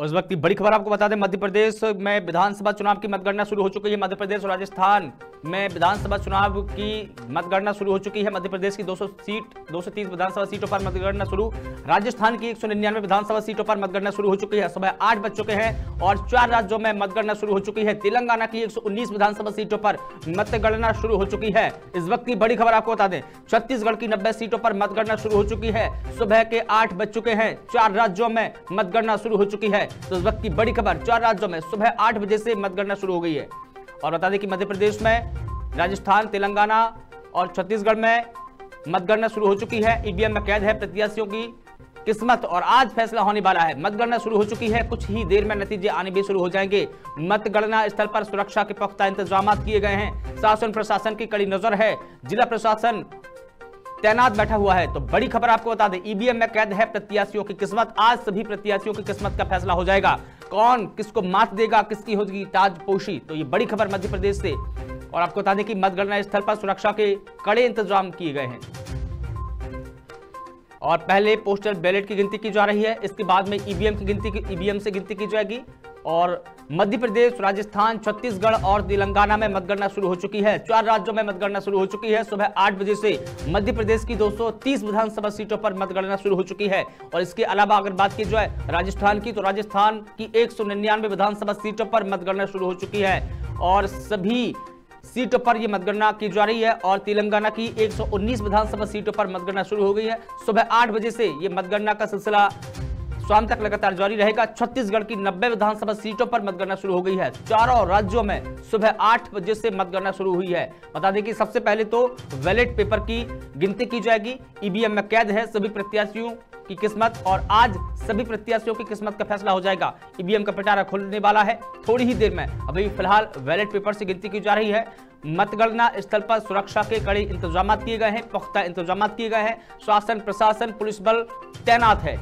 इस वक्त की बड़ी खबर आपको बता दें, मध्य प्रदेश में विधानसभा चुनाव की मतगणना शुरू हो चुकी है। मध्य प्रदेश और राजस्थान में विधानसभा चुनाव की मतगणना शुरू हो चुकी है। मध्य प्रदेश की 200 सीट 230 विधानसभा सीटों पर मतगणना शुरू। राजस्थान की एक सौ निन्यानवे विधानसभा सीटों पर मतगणना शुरू हो चुकी है। सुबह आठ बज चुके हैं और चार राज्यों में मतगणना शुरू हो चुकी है। तेलंगाना की एक सौ उन्नीस विधानसभा सीटों पर मतगणना शुरू हो चुकी है। इस वक्त की बड़ी खबर आपको बता दें, छत्तीसगढ़ की नब्बे सीटों पर मतगणना शुरू हो चुकी है। सुबह के आठ बज चुके हैं, चार राज्यों में मतगणना शुरू हो चुकी है। तो इस वक्त की बड़ी खबर, चार राज्यों में सुबह आठ बजे से मतगणना शुरू हो गई है। और बता दें कि मध्य प्रदेश में, राजस्थान, तेलंगाना और छत्तीसगढ़ में मतगणना शुरू हो चुकी है। ईवीएम में कैद है प्रत्याशियों की किस्मत और आज फैसला होने वाला है। मतगणना शुरू हो चुकी है। कुछ ही देर में नतीजे आने भी शुरू हो जाएँगे। मतगणना स्थल पर सुरक्षा के पुख्ता इंतज़ाम किए गए हैं। शासन प्रशासन की कड़ी नज़र है। जिला प्रशासन तैनात बैठा हुआ है। तो बड़ी खबर आपको बता दें, ईवीएम में कैद है प्रत्याशियों की किस्मत। आज सभी प्रत्याशियों की किस्मत का फैसला हो जाएगा। कौन किसको मात देगा, किसकी होगी ताजपोशी? तो ये बड़ी खबर मध्य प्रदेश से। और आपको बता दें कि मतगणना स्थल पर सुरक्षा के कड़े इंतज़ाम किए गए हैं। और पहले पोस्टल बैलेट की गिनती की जा रही है। इसके बाद में ईवीएम की गिनती ईवीएम से गिनती की जाएगी। और मध्य प्रदेश, राजस्थान, छत्तीसगढ़ और तेलंगाना में मतगणना शुरू हो चुकी है। चार राज्यों में मतगणना शुरू हो चुकी है। सुबह आठ बजे से मध्य प्रदेश की 230 विधानसभा सीटों पर मतगणना शुरू हो चुकी है। और इसके अलावा अगर बात की जाए राजस्थान की तो राजस्थान की एक सौ निन्यानवे विधानसभा सीटों पर मतगणना शुरू हो चुकी है। और सभी सीटों पर यह मतगणना की जा रही है और तेलंगाना की 119 विधानसभा सीटों पर मतगणना शुरू हो गई है। सुबह आठ बजे से यह मतगणना का सिलसिला शाम तक लगातार जारी रहेगा। छत्तीसगढ़ की 90 विधानसभा सीटों पर मतगणना शुरू हो गई है। चारों राज्यों में सुबह आठ बजे से मतगणना शुरू हुई है। बता दें कि सबसे पहले तो बैलेट पेपर की गिनती की जाएगी। ईवीएम में कैद है सभी प्रत्याशियों। की किस्मत और आज सभी प्रत्याशियों की किस्मत का फैसला हो जाएगा। ईवीएम का पिटारा खुलने वाला है। थोड़ी ही देर में अभी फ़िलहाल बैलेट पेपर से गिनती की जा रही है। मतगणना स्थल पर सुरक्षा के कड़े इंतज़ाम किए गए हैं, पुख्ता इंतज़ाम किए गए हैं। शासन, प्रशासन, पुलिस बल तैनात है।